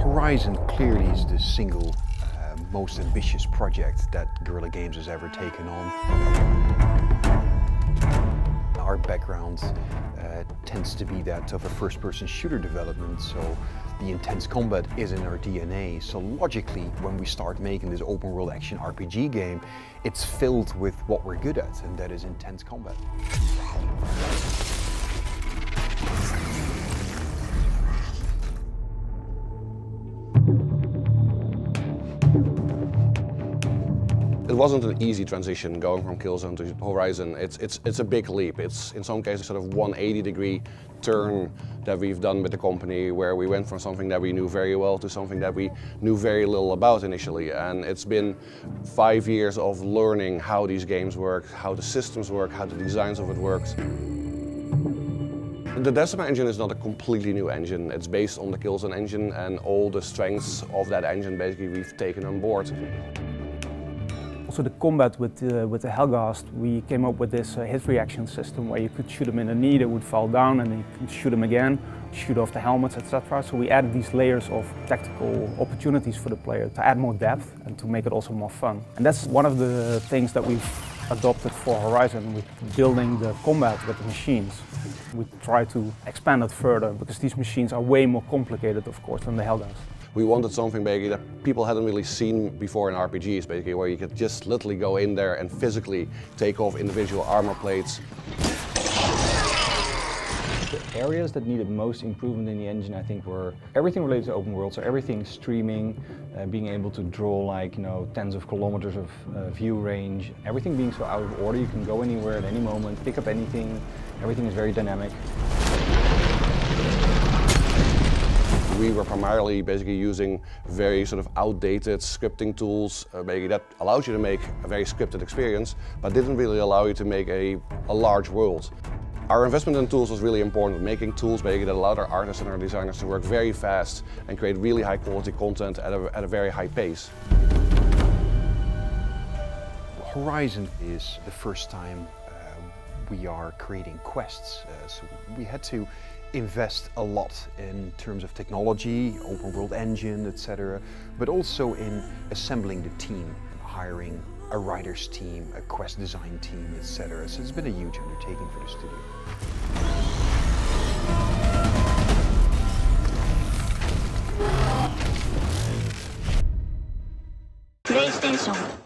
Horizon clearly is the single uh, most ambitious project that Guerrilla Games has ever taken on. Our background uh, tends to be that of a first-person shooter development, so the intense combat is in our DNA. So logically, when we start making this open world action RPG game, it's filled with what we're good at, and that is intense combat. It wasn't an easy transition going from Killzone to Horizon. It's, it's, it's a big leap. It's in some cases sort of 180 degree turn that we've done with the company where we went from something that we knew very well to something that we knew very little about initially. And it's been five years of learning how these games work, how the systems work, how the designs of it works. The Decima engine is not a completely new engine. It's based on the Killzone engine and all the strengths of that engine basically we've taken on board. Also the combat with, uh, with the Helghast, we came up with this uh, hit reaction system where you could shoot them in the knee, they would fall down and you could shoot them again, shoot off the helmets, etc. So we added these layers of tactical opportunities for the player to add more depth and to make it also more fun. And that's one of the things that we've adopted for Horizon with building the combat with the machines. We try to expand it further because these machines are way more complicated, of course, than the Helghast. We wanted something basically that people hadn't really seen before in RPGs, basically, where you could just literally go in there and physically take off individual armor plates. The areas that needed most improvement in the engine, I think, were everything related to open world. So everything streaming, uh, being able to draw like you know tens of kilometers of uh, view range, everything being so out of order. You can go anywhere at any moment, pick up anything. Everything is very dynamic. We were primarily basically using very sort of outdated scripting tools, uh, that allows you to make a very scripted experience, but didn't really allow you to make a, a large world. Our investment in tools was really important, making tools basically that allowed our artists and our designers to work very fast and create really high quality content at a, at a very high pace. Horizon is the first time uh, we are creating quests. Uh, so we had to invest a lot in terms of technology, open world engine, etc., but also in assembling the team, hiring a writer's team, a quest design team, etc. So it's been a huge undertaking for the studio. PlayStation